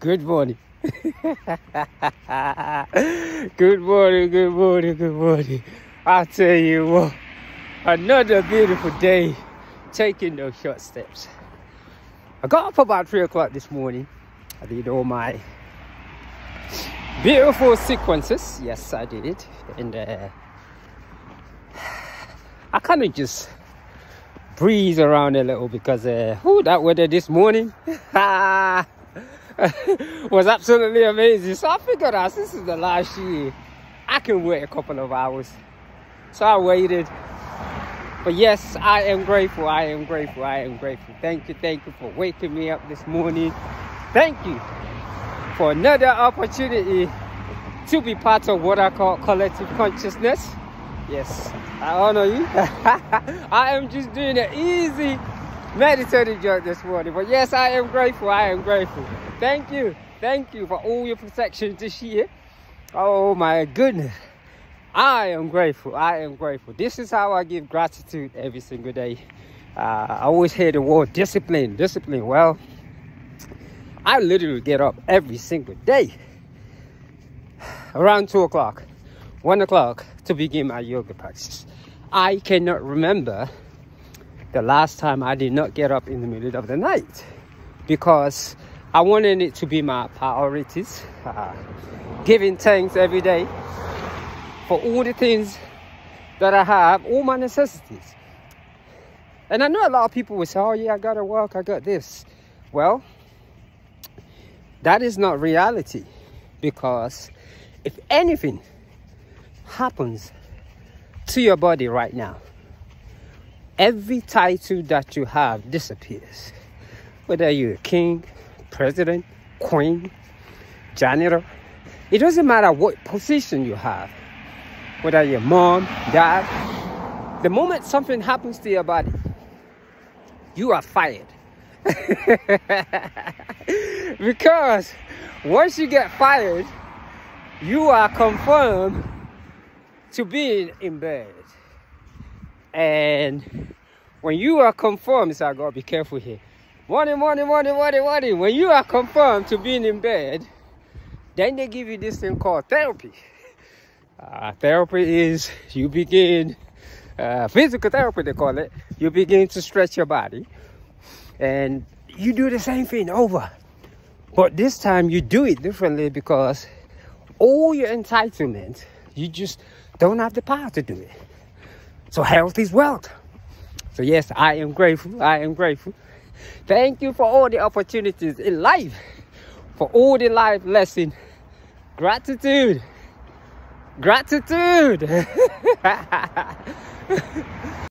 Good morning. good morning, good morning, good morning. I tell you what, another beautiful day taking those short steps. I got up about 3 o'clock this morning. I did all my beautiful sequences. Yes, I did it. And uh, I kind of just breeze around a little because uh, that weather this morning. was absolutely amazing. So I figured out this is the last year. I can wait a couple of hours. So I waited. But yes, I am grateful. I am grateful. I am grateful. Thank you. Thank you for waking me up this morning. Thank you for another opportunity to be part of what I call collective consciousness. Yes, I honor you. I am just doing an easy meditative job this morning. But yes, I am grateful. I am grateful. Thank you. Thank you for all your protection this year. Oh my goodness. I am grateful. I am grateful. This is how I give gratitude every single day. Uh, I always hear the word discipline. Discipline. Well, I literally get up every single day around 2 o'clock, 1 o'clock to begin my yoga practice. I cannot remember the last time I did not get up in the middle of the night because I wanted it to be my priorities. Uh, giving thanks every day for all the things that I have, all my necessities. And I know a lot of people will say, oh yeah, I gotta work, I got this. Well, that is not reality because if anything happens to your body right now, every title that you have disappears. Whether you're a king, president, queen, janitor, it doesn't matter what position you have. Whether you're mom, dad, the moment something happens to your body, you are fired. because once you get fired, you are confirmed to being in bed. And when you are confirmed, so I gotta be careful here. Morning, morning, morning, morning, morning. When you are confirmed to being in bed, then they give you this thing called therapy. Uh, therapy is you begin, uh, physical therapy they call it, you begin to stretch your body and you do the same thing over. But this time you do it differently because all your entitlement, you just don't have the power to do it. So health is wealth. So yes, I am grateful. I am grateful. Thank you for all the opportunities in life, for all the life lesson. Gratitude. Gratitude.